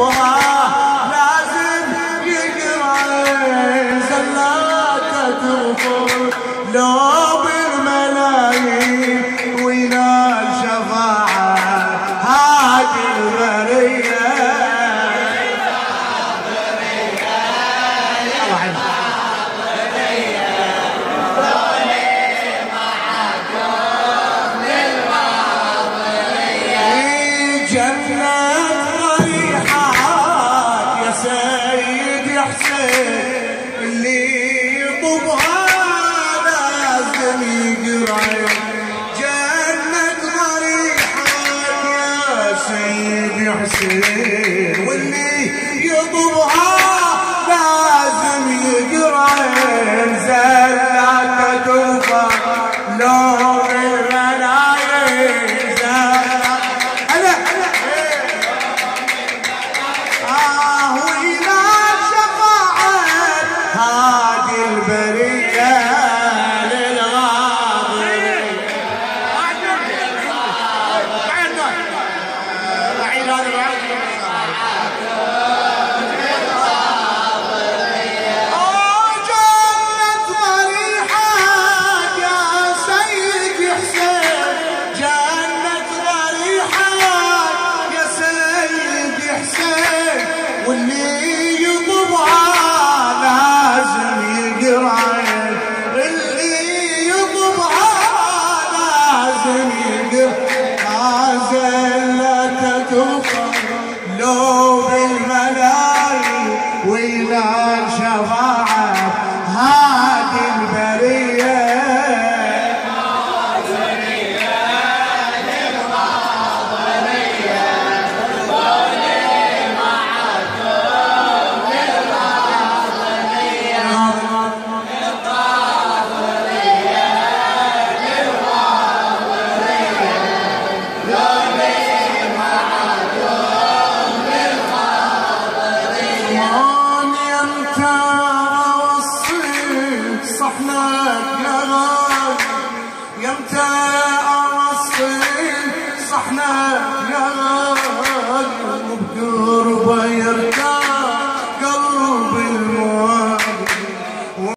يطوبها لازم يقرأ زلاته تغفر لو بالملايين وينال البرية. جنة حسين. واللي يطبها صحنك يا غالي يمتى اوصل صحنك قرب وبقربه يرتاح